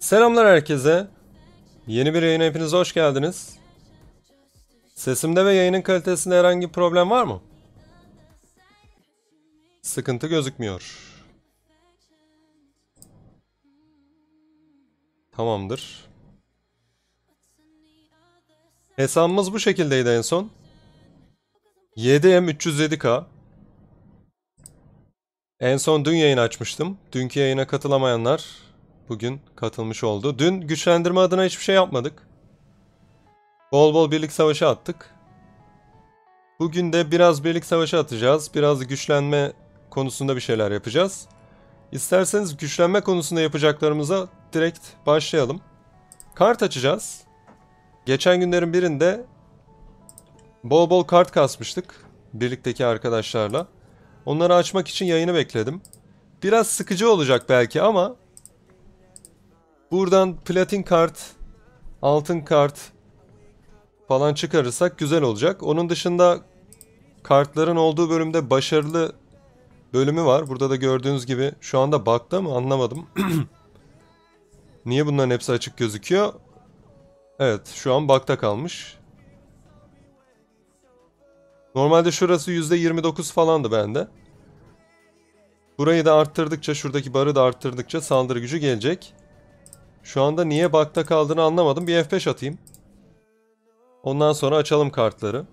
Selamlar herkese. Yeni bir yayına hepiniz hoş geldiniz. Sesimde ve yayının kalitesinde herhangi bir problem var mı? Sıkıntı gözükmüyor. Tamamdır. Hesabımız bu şekildeydi en son. 7M 307K. En son dün yayın açmıştım. Dünkü yayına katılamayanlar bugün katılmış oldu. Dün güçlendirme adına hiçbir şey yapmadık. Bol bol birlik savaşı attık. Bugün de biraz birlik savaşı atacağız. Biraz güçlenme konusunda bir şeyler yapacağız. İsterseniz güçlenme konusunda yapacaklarımıza direkt başlayalım. Kart açacağız. Geçen günlerin birinde bol bol kart kasmıştık birlikteki arkadaşlarla. Onları açmak için yayını bekledim. Biraz sıkıcı olacak belki ama buradan platin kart, altın kart falan çıkarırsak güzel olacak. Onun dışında kartların olduğu bölümde başarılı bölümü var. Burada da gördüğünüz gibi şu anda bug'da mı anlamadım. Niye bunların hepsi açık gözüküyor? Evet şu an bug'da kalmış. Normalde şurası %29 falandı bende. Burayı da arttırdıkça, şuradaki barı da arttırdıkça saldırı gücü gelecek. Şu anda niye bakta kaldığını anlamadım. Bir F5 atayım. Ondan sonra açalım kartları.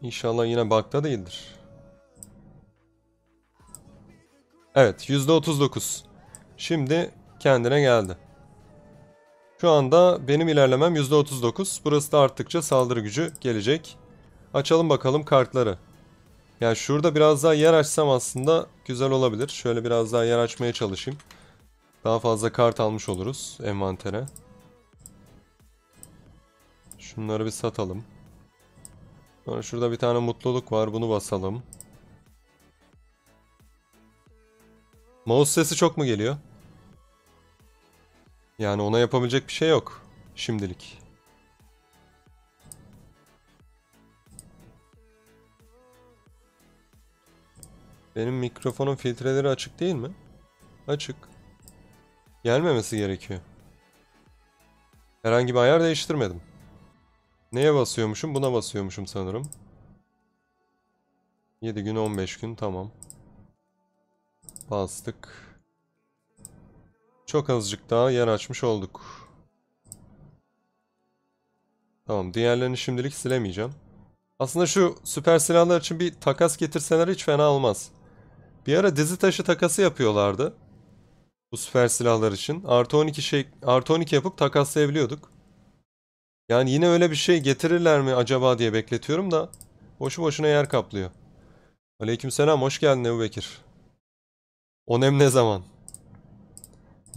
İnşallah yine bakta değildir. Evet, %39. Şimdi kendine geldi. Şu anda benim ilerlemem %39. Burası da arttıkça saldırı gücü gelecek. Açalım bakalım kartları. Yani şurada biraz daha yer açsam aslında güzel olabilir. Şöyle biraz daha yer açmaya çalışayım. Daha fazla kart almış oluruz envantere. Şunları bir satalım. Sonra şurada bir tane mutluluk var. Bunu basalım. Mouse sesi çok mu geliyor? Yani ona yapabilecek bir şey yok. Şimdilik. Benim mikrofonun filtreleri açık değil mi? Açık. Gelmemesi gerekiyor. Herhangi bir ayar değiştirmedim. Neye basıyormuşum? Buna basıyormuşum sanırım. 7 gün 15 gün tamam. Bastık. Çok azıcık daha yer açmış olduk. Tamam diğerlerini şimdilik silemeyeceğim. Aslında şu süper silahlar için bir takas getirseler hiç fena olmaz. Bir ara dizi taşı takası yapıyorlardı. Bu süper silahlar için. Artı 12 şey artı 12 yapıp takaslayabiliyorduk. Yani yine öyle bir şey getirirler mi acaba diye bekletiyorum da boşu boşuna yer kaplıyor. Aleykümselam hoş geldin Ebu Bekir. Onem ne zaman?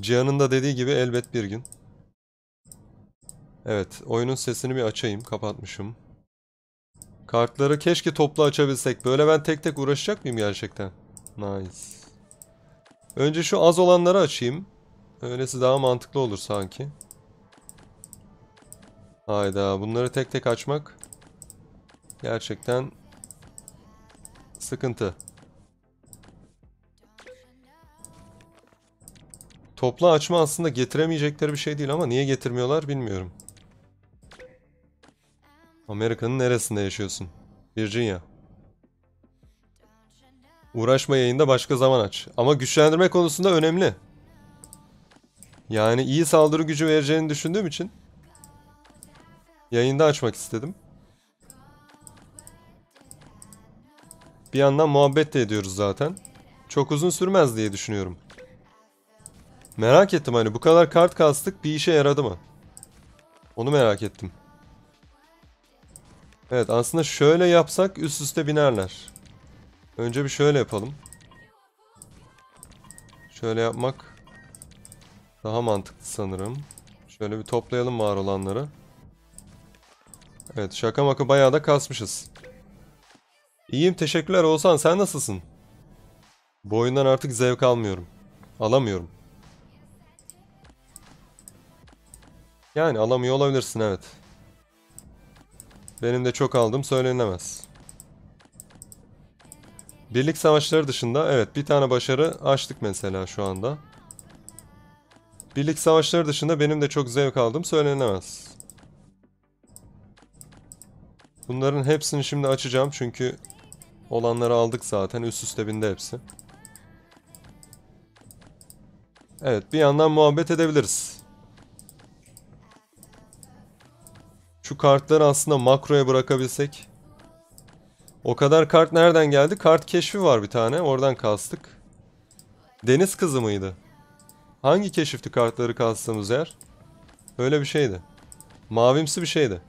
Cihan'ın da dediği gibi elbet bir gün. Evet, oyunun sesini bir açayım. Kapatmışım. Kartları keşke toplu açabilsek. Böyle ben tek tek uğraşacak mıyım gerçekten? Nice. Önce şu az olanları açayım. Öylesi daha mantıklı olur sanki. Hayda bunları tek tek açmak gerçekten sıkıntı. Toplu açma aslında getiremeyecekleri bir şey değil ama niye getirmiyorlar bilmiyorum. Amerika'nın neresinde yaşıyorsun? Virginia. Uğraşma yayında başka zaman aç. Ama güçlendirme konusunda önemli. Yani iyi saldırı gücü vereceğini düşündüğüm için yayında açmak istedim. Bir yandan muhabbet de ediyoruz zaten. Çok uzun sürmez diye düşünüyorum. Merak ettim hani bu kadar kart kastık bir işe yaradı mı? Onu merak ettim. Evet aslında şöyle yapsak üst üste binerler. Önce bir şöyle yapalım. Şöyle yapmak daha mantıklı sanırım. Şöyle bir toplayalım var olanları. Evet şaka maka bayağı da kasmışız. İyiyim teşekkürler Oğuzhan sen nasılsın? Bu oyundan artık zevk almıyorum. Alamıyorum. Yani alamıyor olabilirsin evet. Benim de çok aldım söylenemez. Birlik savaşları dışında evet bir tane başarı açtık mesela şu anda. Birlik savaşları dışında benim de çok zevk aldığım söylenemez. Bunların hepsini şimdi açacağım çünkü olanları aldık zaten üst üste bindi hepsi. Evet bir yandan muhabbet edebiliriz. Şu kartları aslında makroya bırakabilsek. O kadar kart nereden geldi? Kart keşfi var bir tane. Oradan kastık. Deniz kızı mıydı? Hangi keşifti kartları kastığımız yer? Öyle bir şeydi. Mavimsi bir şeydi.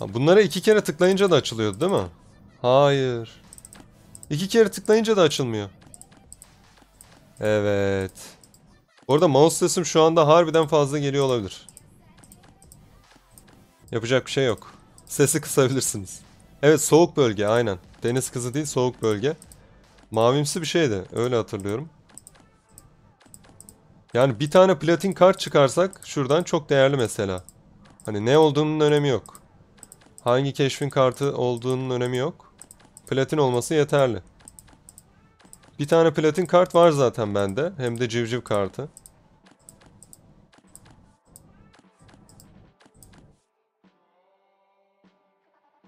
Bunlara iki kere tıklayınca da açılıyordu değil mi? Hayır. İki kere tıklayınca da açılmıyor. Evet. Orada mouse sesim şu anda harbiden fazla geliyor olabilir. Yapacak bir şey yok. Sesi kısabilirsiniz. Evet soğuk bölge aynen. Deniz kızı değil soğuk bölge. Mavimsi bir şeydi. Öyle hatırlıyorum. Yani bir tane platin kart çıkarsak şuradan çok değerli mesela. Hani ne olduğunun önemi yok. Hangi keşfin kartı olduğunun önemi yok. Platin olması yeterli. Bir tane platin kart var zaten bende. Hem de civciv kartı.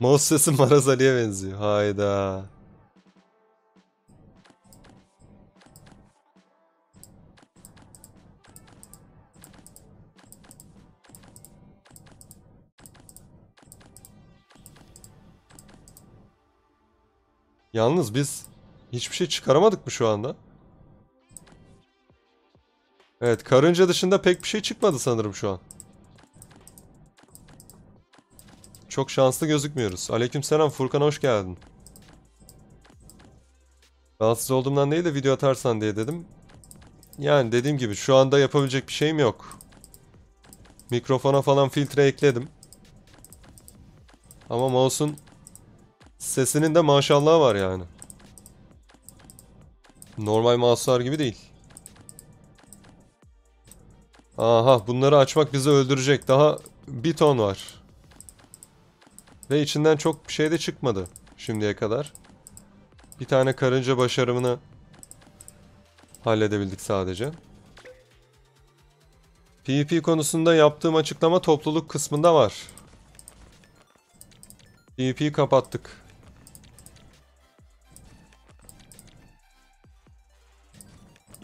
Mouse sesi Maraz Ali'ye benziyor. Hayda. Yalnız biz hiçbir şey çıkaramadık mı şu anda? Evet, karınca dışında pek bir şey çıkmadı sanırım şu an. Çok şanslı gözükmüyoruz. Aleykümselam Furkan hoş geldin. Rahatsız olduğumdan değil de video atarsan diye dedim. Yani dediğim gibi şu anda yapabilecek bir şeyim yok. Mikrofona falan filtre ekledim. Ama mouse'un sesinin de maşallahı var yani. Normal mouse'lar gibi değil. Aha bunları açmak bizi öldürecek. Daha bir ton var. Ve içinden çok bir şey de çıkmadı şimdiye kadar. Bir tane karınca başarımını halledebildik sadece. PvP konusunda yaptığım açıklama topluluk kısmında var. PvP'yi kapattık.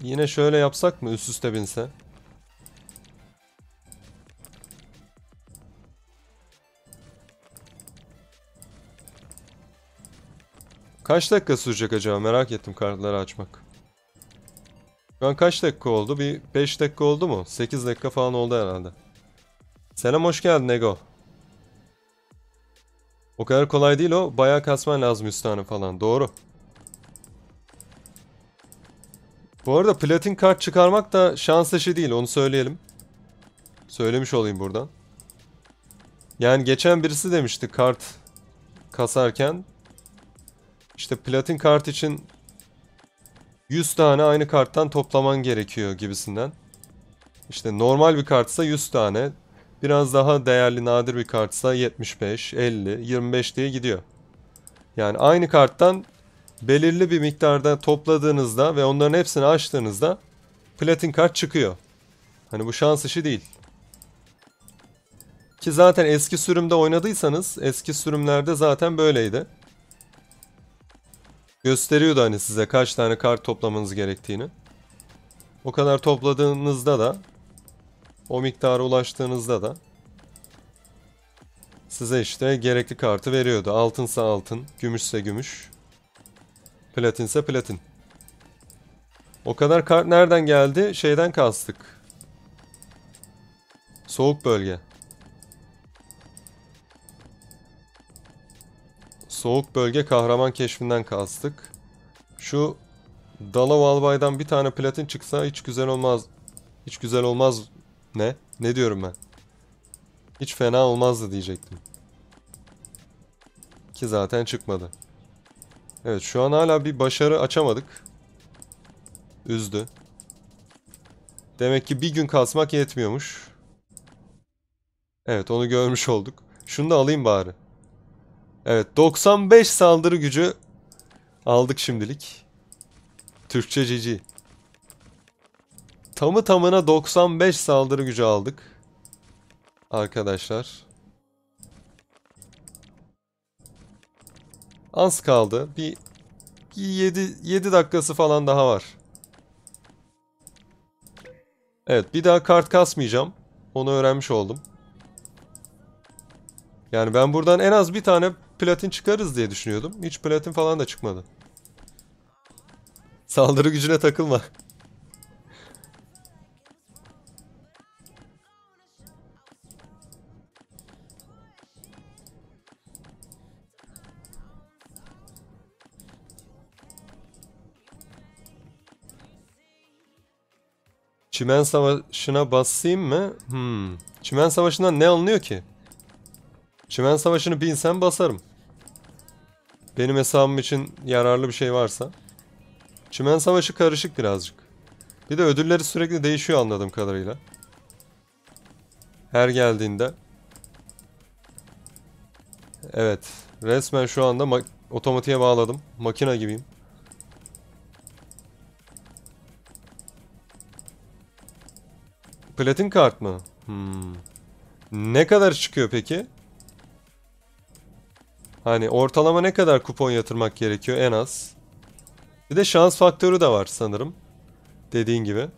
Yine şöyle yapsak mı üst üste binse? Kaç dakika sürecek acaba merak ettim kartları açmak. Şu an kaç dakika oldu? Bir 5 dakika oldu mu? 8 dakika falan oldu herhalde. Selam hoş geldin Ego. O kadar kolay değil o. Bayağı kasman lazım 100 tane falan. Doğru. Bu arada platin kart çıkarmak da şans işi değil. Onu söyleyelim. Söylemiş olayım buradan. Yani geçen birisi demişti kart kasarken işte platin kart için 100 tane aynı karttan toplaman gerekiyor gibisinden. İşte normal bir kartsa 100 tane. Biraz daha değerli nadir bir kartsa 75, 50, 25 diye gidiyor. Yani aynı karttan belirli bir miktarda topladığınızda ve onların hepsini açtığınızda platin kart çıkıyor. Hani bu şans işi değil. Ki zaten eski sürümde oynadıysanız eski sürümlerde zaten böyleydi. Gösteriyordu hani size kaç tane kart toplamanız gerektiğini. O kadar topladığınızda da o miktara ulaştığınızda da size işte gerekli kartı veriyordu. Altınsa altın, gümüşse gümüş, platinse platin. O kadar kart nereden geldi? Şeyden kastık. Soğuk bölge. Soğuk bölge kahraman keşfinden kastık. Şu Dalav Albay'dan bir tane platin çıksa hiç güzel olmaz. Hiç güzel olmaz. Ne? Ne diyorum ben? Hiç fena olmazdı diyecektim. Ki zaten çıkmadı. Evet şu an hala bir başarı açamadık. Üzdü. Demek ki bir gün kasmak yetmiyormuş. Evet onu görmüş olduk. Şunu da alayım bari. Evet 95 saldırı gücü aldık şimdilik. Türkçe cici. Tamı tamına 95 saldırı gücü aldık. Arkadaşlar. Az kaldı. Bir 7 7 dakikası falan daha var. Evet, bir daha kart kasmayacağım. Onu öğrenmiş oldum. Yani ben buradan en az bir tane platin çıkarız diye düşünüyordum. Hiç platin falan da çıkmadı. Saldırı gücüne takılma. Çimen Savaşı'na basayım mı? Hmm. Çimen Savaşı'ndan ne alınıyor ki? Çimen Savaşı'nı bilsem basarım. Benim hesabım için yararlı bir şey varsa. Çimen Savaşı karışık birazcık. Bir de ödülleri sürekli değişiyor anladığım kadarıyla. Her geldiğinde. Evet. Resmen şu anda ma- otomatiğe bağladım. Makina gibiyim. Platin kart mı? Hmm. Ne kadar çıkıyor peki? Hani ortalama ne kadar kupon yatırmak gerekiyor en az? Bir de şans faktörü de var sanırım. Dediğin gibi.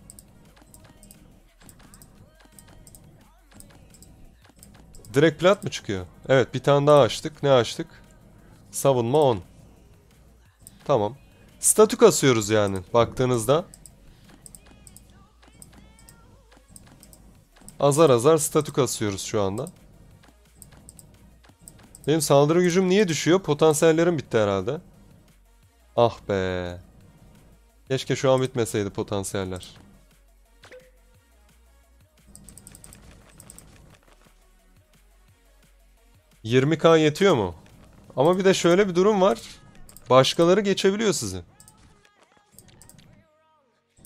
Direkt plat mı çıkıyor? Evet bir tane daha açtık. Ne açtık? Savunma 10. Tamam. Statü kasıyoruz yani baktığınızda. Azar azar statü kasıyoruz şu anda. Benim saldırı gücüm niye düşüyor? Potansiyellerim bitti herhalde. Ah be. Keşke şu an bitmeseydi potansiyeller. ...20k yetiyor mu? Ama bir de şöyle bir durum var. Başkaları geçebiliyor sizi.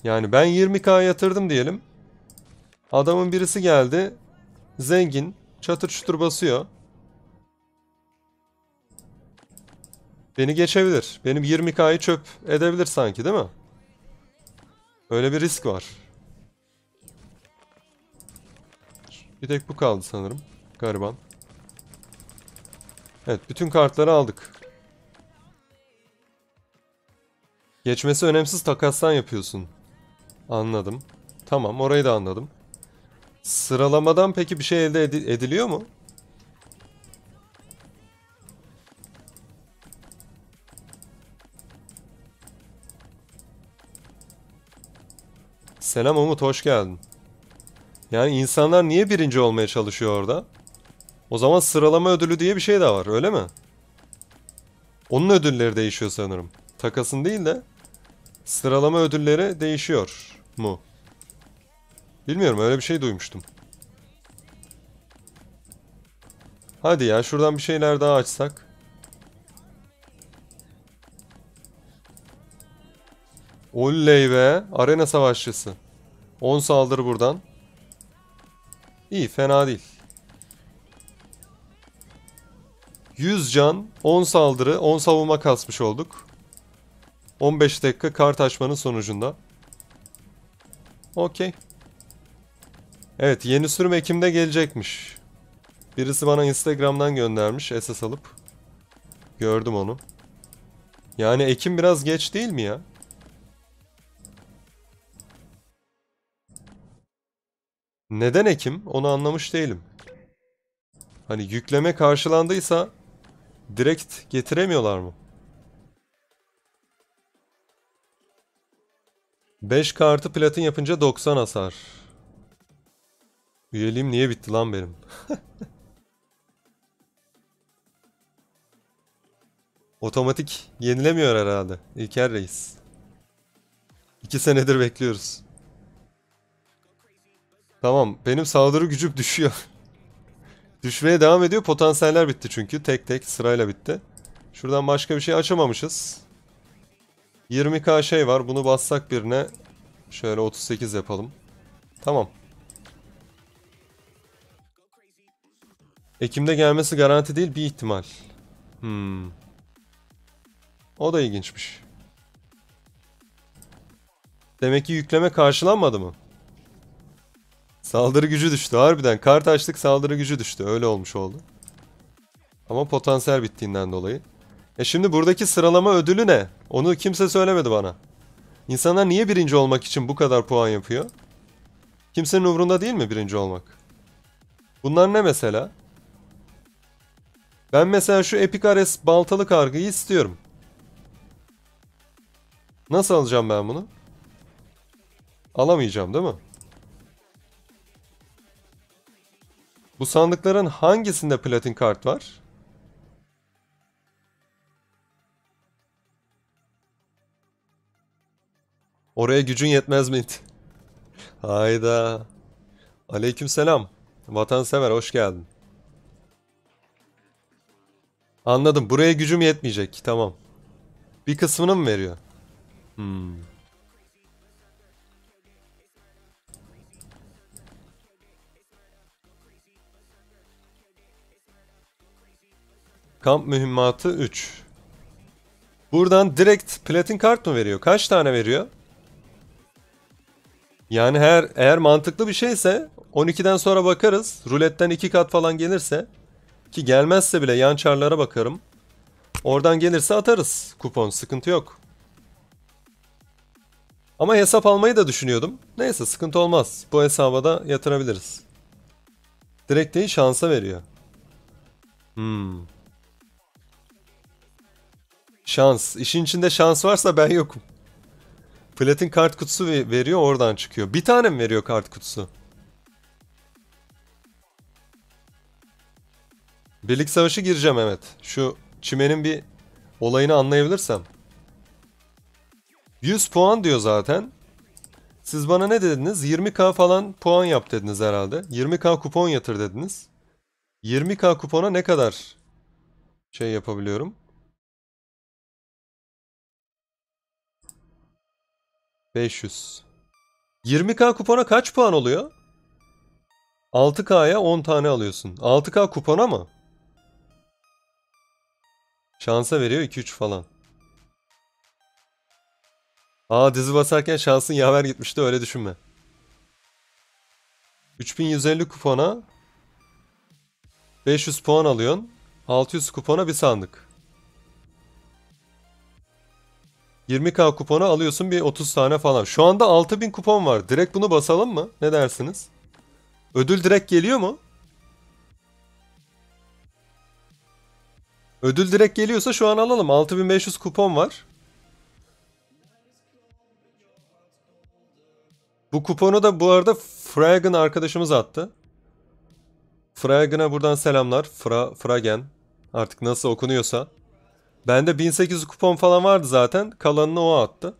Yani ben 20k yatırdım diyelim. Adamın birisi geldi. Zengin. Çatır çutur basıyor. Beni geçebilir. Benim 20k'yı çöp edebilir sanki değil mi? Öyle bir risk var. Bir tek bu kaldı sanırım. Gariban. Evet bütün kartları aldık. Geçmesi önemsiz takastan yapıyorsun. Anladım. Tamam orayı da anladım. Sıralamadan peki bir şey elde edi- ediliyor mu? Selam Umut hoş geldin. Yani insanlar niye birinci olmaya çalışıyor orada? O zaman sıralama ödülü diye bir şey de var öyle mi? Onun ödülleri değişiyor sanırım. Takasın değil de sıralama ödülleri değişiyor mu? Bilmiyorum öyle bir şey duymuştum. Hadi ya şuradan bir şeyler daha açsak. Oley be. Arena savaşçısı. 10 saldırı buradan. İyi fena değil. 100 can, 10 saldırı, 10 savunma kasmış olduk. 15 dakika kart açmanın sonucunda. Okey. Evet yeni sürüm Ekim'de gelecekmiş. Birisi bana Instagram'dan göndermiş SS alıp. Gördüm onu. Yani Ekim biraz geç değil mi ya? Neden Ekim? Onu anlamış değilim. Hani yükleme karşılandıysa direkt getiremiyorlar mı? 5 kartı platin yapınca 90 hasar. Üyeliğim niye bitti lan benim? Otomatik yenilemiyor herhalde. İlker Reis. 2 senedir bekliyoruz. Tamam, benim saldırı gücüm düşüyor. Düşmeye devam ediyor. Potansiyeller bitti çünkü. Tek tek sırayla bitti. Şuradan başka bir şey açamamışız. 20k şey var. Bunu bassak birine şöyle 38 yapalım. Tamam. Ekim'de gelmesi garanti değil bir ihtimal. Hmm. O da ilginçmiş. Demek ki yükleme karşılanmadı mı? Saldırı gücü düştü harbiden. Kart açtık saldırı gücü düştü. Öyle olmuş oldu. Ama potansiyel bittiğinden dolayı. E şimdi buradaki sıralama ödülü ne? Onu kimse söylemedi bana. İnsanlar niye birinci olmak için bu kadar puan yapıyor? Kimsenin umurunda değil mi birinci olmak? Bunlar ne mesela? Ben mesela şu Epic Ares baltalı kargıyı istiyorum. Nasıl alacağım ben bunu? Alamayacağım değil mi? Bu sandıkların hangisinde platin kart var? Oraya gücün yetmez mi? Hayda. Aleykümselam. Vatansever hoş geldin. Anladım. Buraya gücüm yetmeyecek. Tamam. Bir kısmını mı veriyor? Hmm. Kamp mühimmatı 3. Buradan direkt platin kart mı veriyor? Kaç tane veriyor? Yani her eğer mantıklı bir şeyse 12'den sonra bakarız. Ruletten 2 kat falan gelirse ki gelmezse bile yan çarlara bakarım. Oradan gelirse atarız kupon. Sıkıntı yok. Ama hesap almayı da düşünüyordum. Neyse sıkıntı olmaz. Bu hesaba da yatırabiliriz. Direkt değil şansa veriyor. Hmm. Şans. İşin içinde şans varsa ben yokum. Platin kart kutusu ve- veriyor oradan çıkıyor. Bir tane mi veriyor kart kutusu? Birlik savaşı gireceğim evet. Şu çimenin bir olayını anlayabilirsem. 100 puan diyor zaten. Siz bana ne dediniz? 20k falan puan yap dediniz herhalde. 20k kupon yatır dediniz. 20k kupona ne kadar şey yapabiliyorum? 500. 20k kupona kaç puan oluyor? 6K'ya 10 tane alıyorsun. 6K kupona mı? Şansa veriyor 2-3 falan. Aa dizi basarken şansın yaver gitmişti öyle düşünme. 3150 kupona 500 puan alıyorsun. 600 kupona bir sandık. 20k kupona alıyorsun bir 30 tane falan. Şu anda 6000 kupon var. Direkt bunu basalım mı? Ne dersiniz? Ödül direkt geliyor mu? Ödül direkt geliyorsa şu an alalım. 6500 kupon var. Bu kuponu da bu arada Fragen arkadaşımız attı. Fragen'a buradan selamlar. Fra, Fragen. Artık nasıl okunuyorsa. Bende 1800 kupon falan vardı zaten. Kalanını o attı.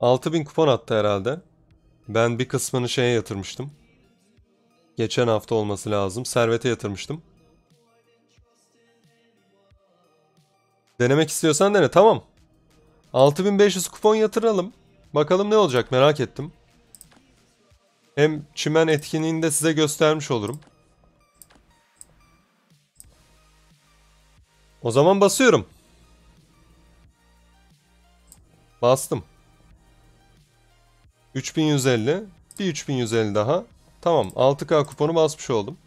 6000 kupon attı herhalde. Ben bir kısmını şeye yatırmıştım. Geçen hafta olması lazım. Servete yatırmıştım. Denemek istiyorsan dene. Tamam. 6500 kupon yatıralım. Bakalım ne olacak merak ettim. Hem çimen etkinliğini de size göstermiş olurum. O zaman basıyorum. Bastım. 3150. Bir 3150 daha. Tamam 6K kuponu basmış oldum.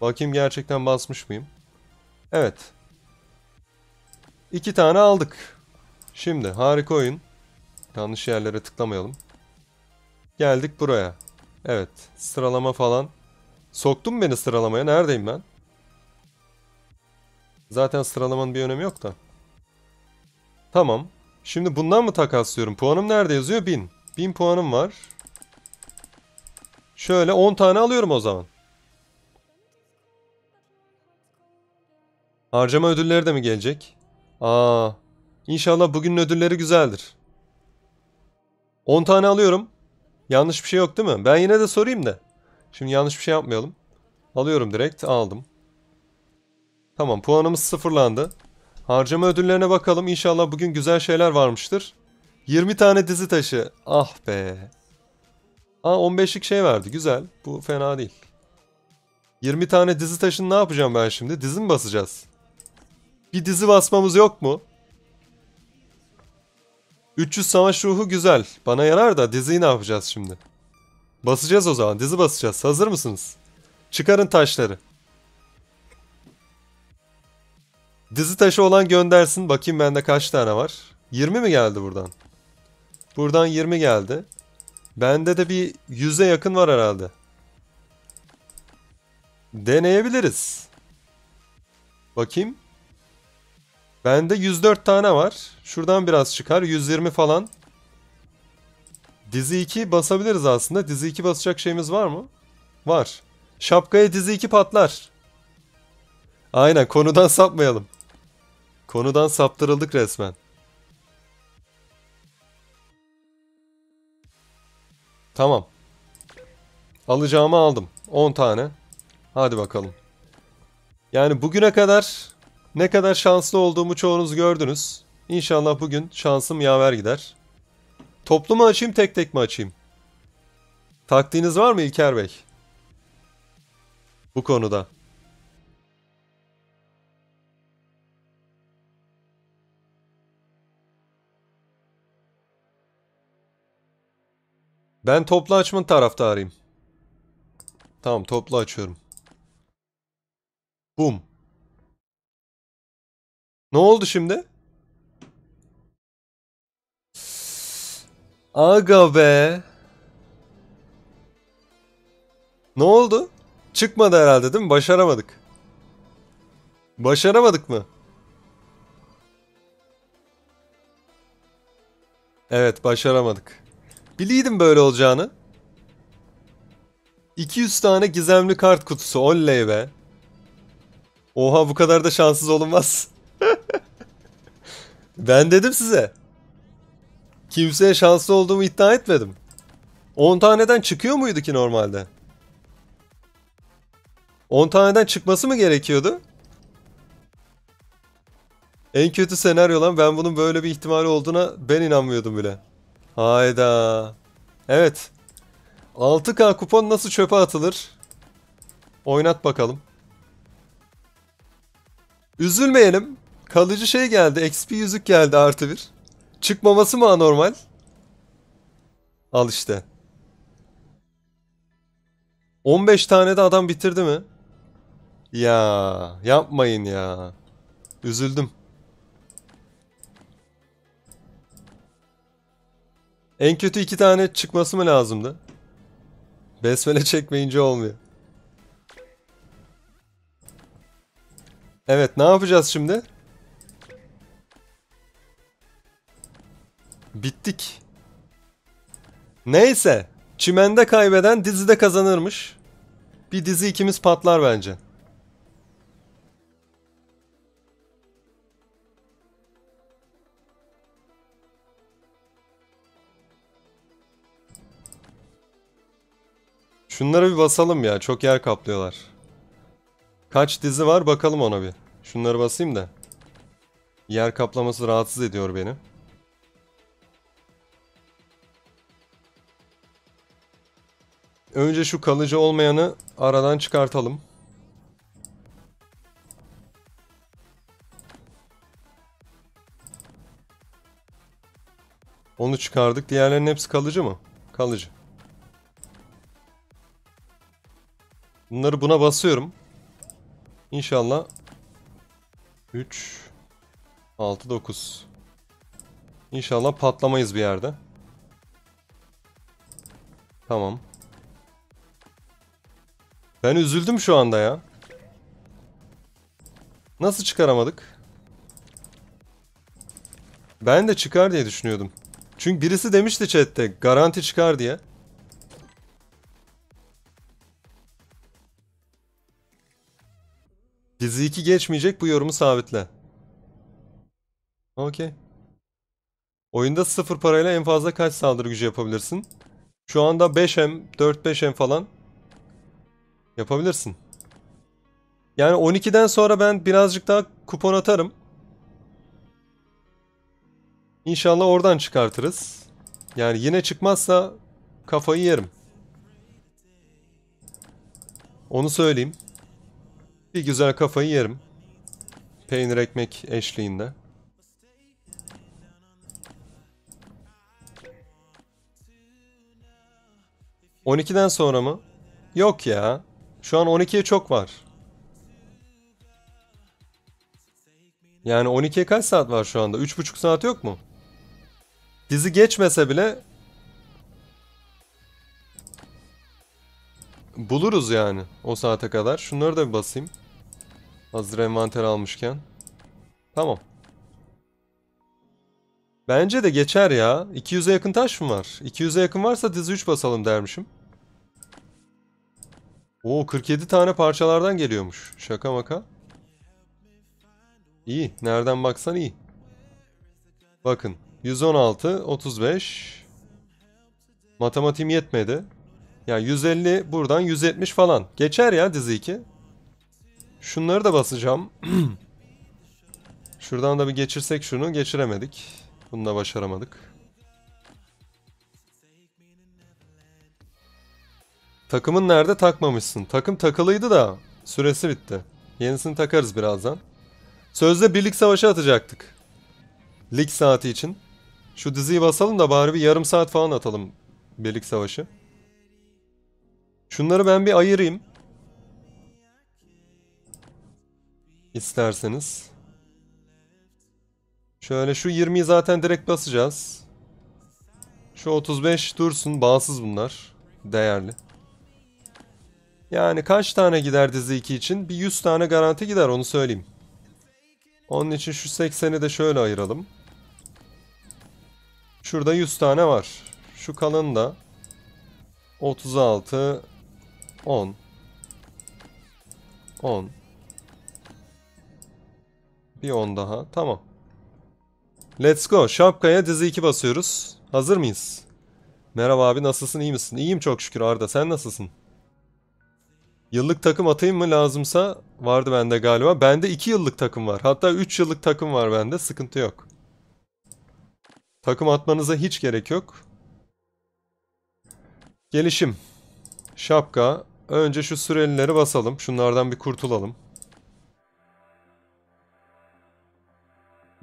Bakayım gerçekten basmış mıyım? Evet. İki tane aldık. Şimdi harika oyun. Yanlış yerlere tıklamayalım. Geldik buraya. Evet sıralama falan. Soktun mu beni sıralamaya? Neredeyim ben? Zaten sıralamanın bir önemi yok da. Tamam. Şimdi bundan mı takaslıyorum? Puanım nerede yazıyor? 1000. 1000 puanım var. Şöyle 10 tane alıyorum o zaman. Harcama ödülleri de mi gelecek? Aa, İnşallah bugünün ödülleri güzeldir. 10 tane alıyorum. Yanlış bir şey yok değil mi? Ben yine de sorayım da. Şimdi yanlış bir şey yapmayalım. Alıyorum direkt. Aldım. Tamam puanımız sıfırlandı. Harcama ödüllerine bakalım. İnşallah bugün güzel şeyler varmıştır. 20 tane dizi taşı. Ah be. Aa 15'lik şey verdi. Güzel. Bu fena değil. 20 tane dizi taşını ne yapacağım ben şimdi? Dizi mi basacağız? Bir dizi basmamız yok mu? 300 savaş ruhu güzel. Bana yarar da diziyi ne yapacağız şimdi? Basacağız o zaman. Dizi basacağız. Hazır mısınız? Çıkarın taşları. Dizi taşı olan göndersin. Bakayım bende kaç tane var. 20 mi geldi buradan? Buradan 20 geldi. Bende de bir 100'e yakın var herhalde. Deneyebiliriz. Bakayım. Bende 104 tane var. Şuradan biraz çıkar. 120 falan. Dizi 2 basabiliriz aslında. Dizi 2 basacak şeyimiz var mı? Var. Şapkaya dizi 2 patlar. Aynen konudan sapmayalım. Konudan saptırıldık resmen. Tamam. Alacağımı aldım. 10 tane. Hadi bakalım. Yani bugüne kadar ne kadar şanslı olduğumu çoğunuz gördünüz. İnşallah bugün şansım yaver gider. Toplu mu açayım tek tek mi açayım? Taktiğiniz var mı İlker Bey? Bu konuda. Ben toplu açma taraftarıyım. Tamam toplu açıyorum. Bum. Ne oldu şimdi? Aga be. Ne oldu? Çıkmadı herhalde değil mi? Başaramadık. Başaramadık mı? Evet, başaramadık. Biliydim böyle olacağını. 200 tane gizemli kart kutusu. Oley be. Oha bu kadar da şanssız olunmaz. ben dedim size. Kimseye şanslı olduğumu iddia etmedim. 10 taneden çıkıyor muydu ki normalde? 10 taneden çıkması mı gerekiyordu? En kötü senaryo lan ben bunun böyle bir ihtimali olduğuna ben inanmıyordum bile. Hayda. Evet. 6K kupon nasıl çöpe atılır? Oynat bakalım. Üzülmeyelim. Kalıcı şey geldi. XP yüzük geldi artı bir. Çıkmaması mı anormal? Al işte. 15 tane de adam bitirdi mi? Ya yapmayın ya. Üzüldüm. En kötü iki tane çıkması mı lazımdı? Besmele çekmeyince olmuyor. Evet ne yapacağız şimdi? Bittik. Neyse. Çimende kaybeden dizide kazanırmış. Bir dizi ikimiz patlar bence. Şunlara bir basalım ya. Çok yer kaplıyorlar. Kaç dizi var bakalım ona bir. Şunları basayım da. Yer kaplaması rahatsız ediyor beni. Önce şu kalıcı olmayanı aradan çıkartalım. Onu çıkardık. Diğerlerinin hepsi kalıcı mı? Kalıcı. Bunları buna basıyorum. İnşallah 3 6 9 İnşallah patlamayız bir yerde. Tamam. Ben üzüldüm şu anda ya. Nasıl çıkaramadık? Ben de çıkar diye düşünüyordum. Çünkü birisi demişti chatte garanti çıkar diye. Dizi 2 geçmeyecek bu yorumu sabitle. Okey. Oyunda sıfır parayla en fazla kaç saldırı gücü yapabilirsin? Şu anda 5M, 4-5M falan yapabilirsin. Yani 12'den sonra ben birazcık daha kupon atarım. İnşallah oradan çıkartırız. Yani yine çıkmazsa kafayı yerim. Onu söyleyeyim. Bir güzel kafayı yerim. Peynir ekmek eşliğinde. ...12'den sonra mı? Yok ya. Şu an 12'ye çok var. Yani 12'ye kaç saat var şu anda? 3,5 saat yok mu? Dizi geçmese bile buluruz yani o saate kadar. Şunları da bir basayım. Hazır envanter almışken. Tamam. Bence de geçer ya. 200'e yakın taş mı var? 200'e yakın varsa dizi 3 basalım dermişim. Oo 47 tane parçalardan geliyormuş. Şaka maka. İyi. Nereden baksan iyi. Bakın. 116, 35. Matematiğim yetmedi. Yani 150 buradan 170 falan. Geçer ya dizi 2. Şunları da basacağım. Şuradan da bir geçirsek şunu. Geçiremedik. Bunu da başaramadık. Takımın nerede takmamışsın? Takım takılıydı da süresi bitti. Yenisini takarız birazdan. Sözde birlik savaşı atacaktık. Lig saati için. Şu diziyi basalım da bari bir yarım saat falan atalım birlik savaşı. Şunları ben bir ayırayım. İsterseniz. Şöyle şu 20'yi zaten direkt basacağız. Şu 35 dursun. Bağımsız bunlar. Değerli. Yani kaç tane gider dizi 2 için? Bir 100 tane garanti gider onu söyleyeyim. Onun için şu 80'i de şöyle ayıralım. Şurada 100 tane var. Şu kalın da 36 10 10 Bir 10 daha. Tamam. Let's go. Şapkaya dizi 2 basıyoruz. Hazır mıyız? Merhaba abi nasılsın iyi misin? İyiyim çok şükür Arda sen nasılsın? Yıllık takım atayım mı lazımsa vardı bende galiba. Bende 2 yıllık takım var. Hatta 3 yıllık takım var bende. Sıkıntı yok. Takım atmanıza hiç gerek yok. Gelişim. Şapka. Önce şu sürelileri basalım. Şunlardan bir kurtulalım.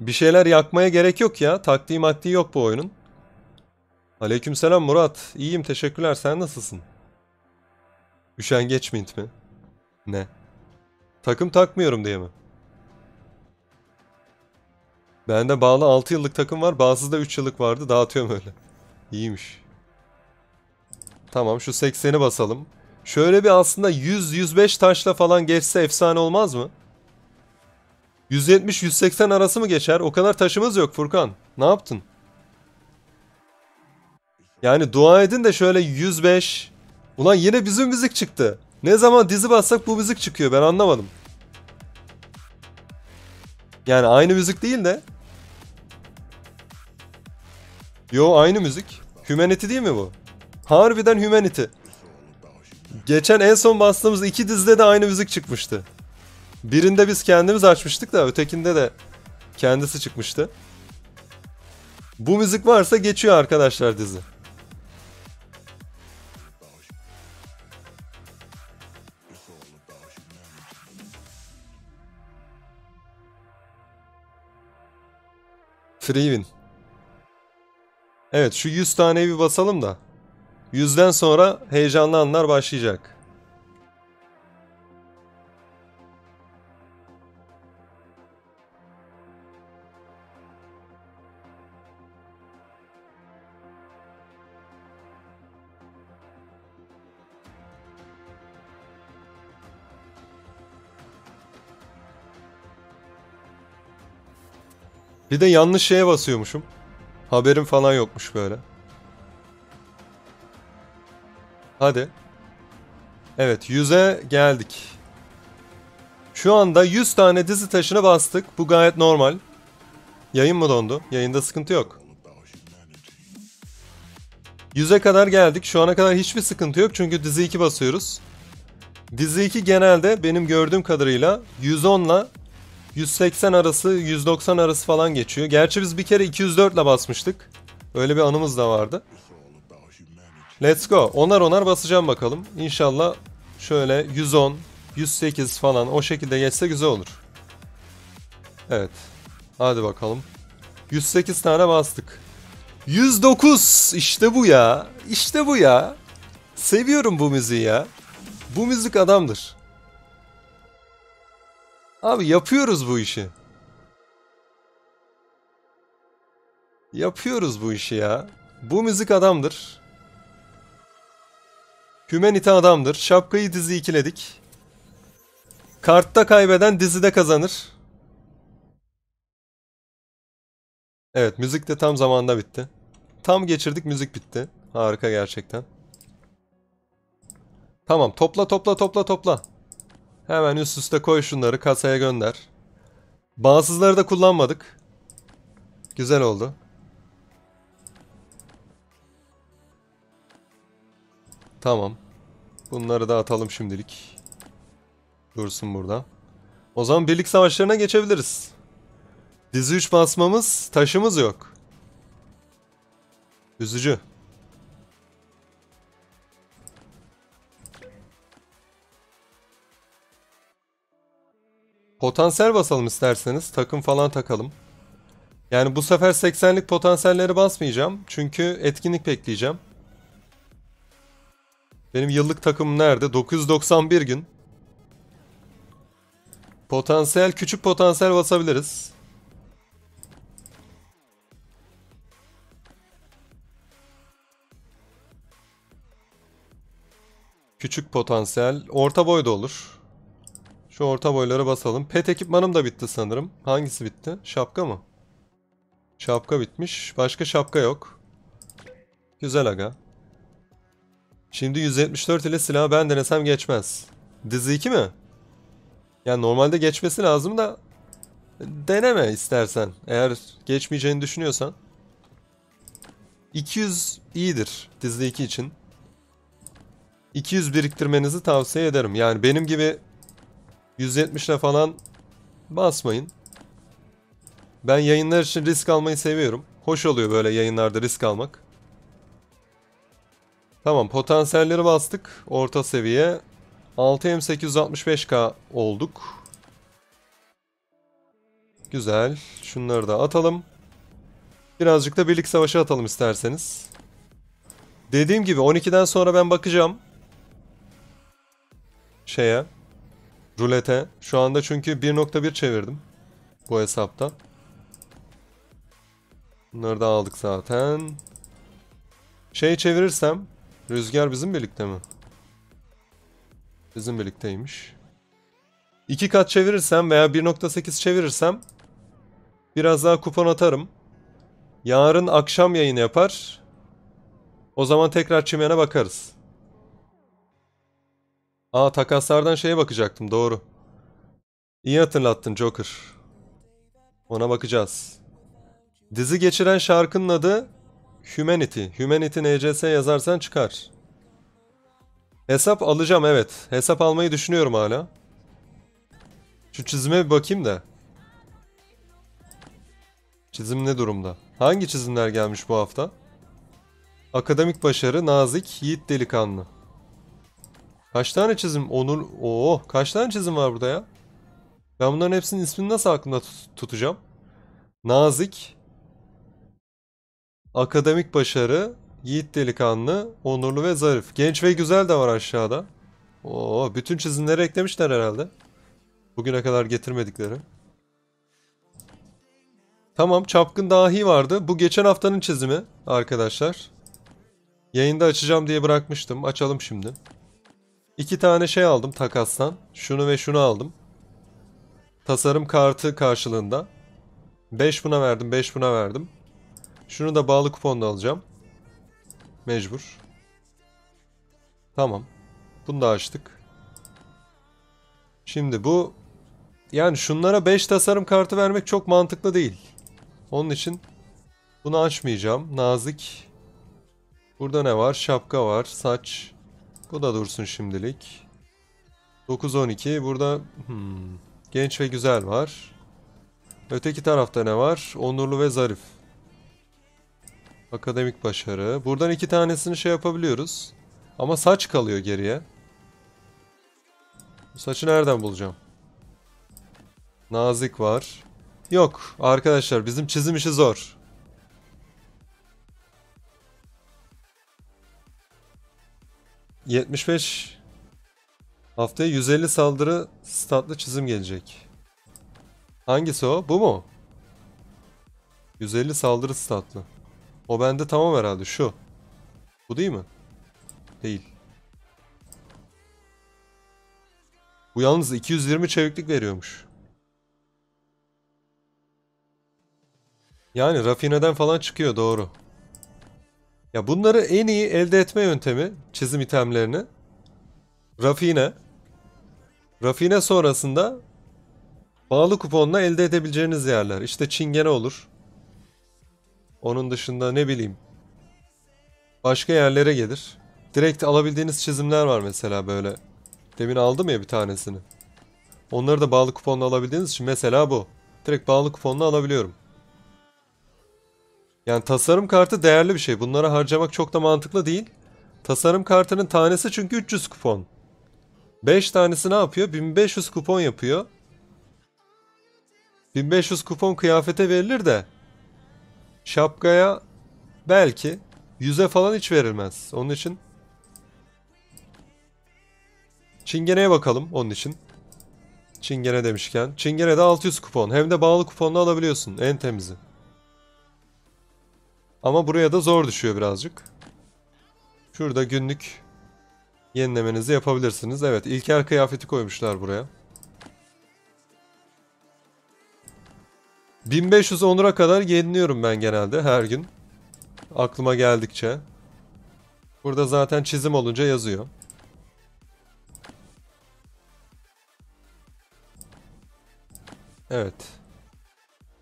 Bir şeyler yakmaya gerek yok ya. Taktiği maddi yok bu oyunun. Aleykümselam Murat. İyiyim teşekkürler. Sen nasılsın? Üşengeç mint mi? Ne? Takım takmıyorum diye mi? Bende bağlı 6 yıllık takım var. Bazısı da 3 yıllık vardı. Dağıtıyorum öyle. İyiymiş. Tamam şu 80'i basalım. Şöyle bir aslında 100-105 taşla falan geçse efsane olmaz mı? 170-180 arası mı geçer? O kadar taşımız yok Furkan. Ne yaptın? Yani dua edin de şöyle 105. Ulan yine bizim müzik çıktı. Ne zaman dizi bassak bu müzik çıkıyor ben anlamadım. Yani aynı müzik değil de. Yo aynı müzik. Humanity değil mi bu? Harbiden Humanity. Geçen en son bastığımız iki dizide de aynı müzik çıkmıştı. Birinde biz kendimiz açmıştık da ötekinde de kendisi çıkmıştı. Bu müzik varsa geçiyor arkadaşlar dizi. Free win. Evet şu 100 taneyi bir basalım da. 100'den sonra heyecanlı anlar başlayacak. Bir de yanlış şeye basıyormuşum. Haberim falan yokmuş böyle. Hadi. Evet 100'e geldik. Şu anda 100 tane dizi taşına bastık. Bu gayet normal. Yayın mı dondu? Yayında sıkıntı yok. 100'e kadar geldik. Şu ana kadar hiçbir sıkıntı yok çünkü dizi 2 basıyoruz. Dizi 2 genelde benim gördüğüm kadarıyla 110 ile 180 arası 190 arası falan geçiyor. Gerçi biz bir kere 204 ile basmıştık. Öyle bir anımız da vardı. Let's go. Onar onar basacağım bakalım. İnşallah şöyle 110, 108 falan o şekilde geçse güzel olur. Evet. Hadi bakalım. 108 tane bastık. 109 işte bu ya. İşte bu ya. Seviyorum bu müziği ya. Bu müzik adamdır. Abi yapıyoruz bu işi. Yapıyoruz bu işi ya. Bu müzik adamdır. Humanity adamdır. Şapkayı dizi ikiledik. Kartta kaybeden dizide kazanır. Evet müzik de tam zamanda bitti. Tam geçirdik müzik bitti. Harika gerçekten. Tamam topla topla topla topla. Hemen üst üste koy şunları kasaya gönder. Bağımsızları da kullanmadık. Güzel oldu. Tamam. Bunları da atalım şimdilik. Dursun burada. O zaman birlik savaşlarına geçebiliriz. Dizi 3 basmamız, taşımız yok. Üzücü. Potansiyel basalım isterseniz. Takım falan takalım. Yani bu sefer 80'lik potansiyelleri basmayacağım. Çünkü etkinlik bekleyeceğim. Benim yıllık takımım nerede? 991 gün. Potansiyel, küçük potansiyel basabiliriz. Küçük potansiyel. Orta boy da olur. Şu orta boylara basalım. Pet ekipmanım da bitti sanırım. Hangisi bitti? Şapka mı? Şapka bitmiş. Başka şapka yok. Güzel aga. Şimdi 174 ile silahı ben denesem geçmez. Dizi 2 mi? Yani normalde geçmesi lazım da deneme istersen. Eğer geçmeyeceğini düşünüyorsan. 200 iyidir dizi 2 için. 200 biriktirmenizi tavsiye ederim. Yani benim gibi 170 ile falan basmayın. Ben yayınlar için risk almayı seviyorum. Hoş oluyor böyle yayınlarda risk almak. Tamam potansiyelleri bastık. Orta seviye. 6M865K olduk. Güzel. Şunları da atalım. Birazcık da birlik savaşı atalım isterseniz. Dediğim gibi 12'den sonra ben bakacağım. Şeye. Rulete. Şu anda çünkü 1.1 çevirdim. Bu hesapta. Bunları da aldık zaten. Şey çevirirsem. Rüzgar bizim birlikte mi? Bizim birlikteymiş. İki kat çevirirsem veya 1.8 çevirirsem biraz daha kupon atarım. Yarın akşam yayını yapar. O zaman tekrar çimene bakarız. Aa takaslardan şeye bakacaktım doğru. İyi hatırlattın Joker. Ona bakacağız. Dizi geçiren şarkının adı Humanity. Humanity NCS yazarsan çıkar. Hesap alacağım evet. Hesap almayı düşünüyorum hala. Şu çizime bir bakayım da. Çizim ne durumda? Hangi çizimler gelmiş bu hafta? Akademik başarı, nazik, yiğit delikanlı. Kaç tane çizim? Onur... Oo, kaç tane çizim var burada ya? Ben bunların hepsinin ismini nasıl aklımda tut- tutacağım? Nazik, akademik başarı, yiğit delikanlı, onurlu ve zarif. Genç ve güzel de var aşağıda. Oo, bütün çizimleri eklemişler herhalde. Bugüne kadar getirmedikleri. Tamam, çapkın dahi vardı. Bu geçen haftanın çizimi arkadaşlar. Yayında açacağım diye bırakmıştım. Açalım şimdi. İki tane şey aldım takastan. Şunu ve şunu aldım. Tasarım kartı karşılığında. 5 buna verdim, 5 buna verdim. Şunu da bağlı kuponla alacağım. Mecbur. Tamam. Bunu da açtık. Şimdi bu yani şunlara 5 tasarım kartı vermek çok mantıklı değil. Onun için bunu açmayacağım. Nazik. Burada ne var? Şapka var. Saç. Bu da dursun şimdilik. 9-12. Burada hmm, genç ve güzel var. Öteki tarafta ne var? Onurlu ve zarif. Akademik başarı. Buradan iki tanesini şey yapabiliyoruz. Ama saç kalıyor geriye. Bu saçı nereden bulacağım? Nazik var. Yok arkadaşlar bizim çizim işi zor. ...75... ...haftaya 150 saldırı statlı çizim gelecek. Hangisi o? Bu mu? 150 saldırı statlı. O bende tamam herhalde şu. Bu değil mi? Değil. Bu yalnız 220 çeviklik veriyormuş. Yani rafineden falan çıkıyor doğru. Ya bunları en iyi elde etme yöntemi çizim itemlerini. Rafine. Rafine sonrasında bağlı kuponla elde edebileceğiniz yerler. İşte çingene olur. Onun dışında ne bileyim. Başka yerlere gelir. Direkt alabildiğiniz çizimler var mesela böyle. Demin aldım ya bir tanesini. Onları da bağlı kuponla alabildiğiniz için mesela bu. Direkt bağlı kuponla alabiliyorum. Yani tasarım kartı değerli bir şey. Bunlara harcamak çok da mantıklı değil. Tasarım kartının tanesi çünkü 300 kupon. 5 tanesi ne yapıyor? 1500 kupon yapıyor. 1500 kupon kıyafete verilir de şapkaya belki 100'e falan hiç verilmez. Onun için Çingene'ye bakalım onun için. Çingene demişken. Çingene'de 600 kupon. Hem de bağlı kuponla alabiliyorsun. En temizi. Ama buraya da zor düşüyor birazcık. Şurada günlük yenilemenizi yapabilirsiniz. Evet İlker kıyafeti koymuşlar buraya. 1500 onura kadar yeniliyorum ben genelde her gün. Aklıma geldikçe. Burada zaten çizim olunca yazıyor. Evet.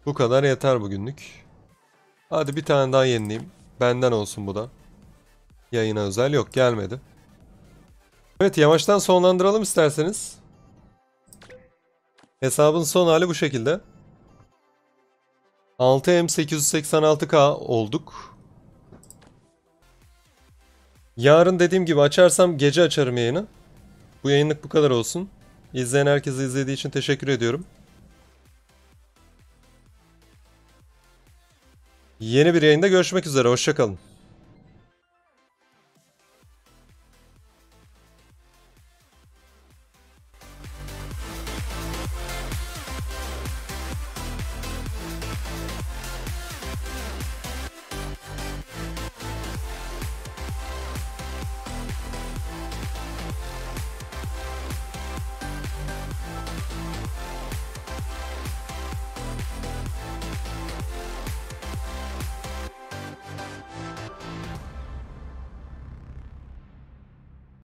Bu kadar yeter bugünlük. Hadi bir tane daha yenileyim. Benden olsun bu da. Yayına özel yok gelmedi. Evet yavaştan sonlandıralım isterseniz. Hesabın son hali bu şekilde. 6M886K olduk. Yarın dediğim gibi açarsam gece açarım yayını. Bu yayınlık bu kadar olsun. İzleyen herkese izlediği için teşekkür ediyorum. Yeni bir yayında görüşmek üzere. Hoşçakalın.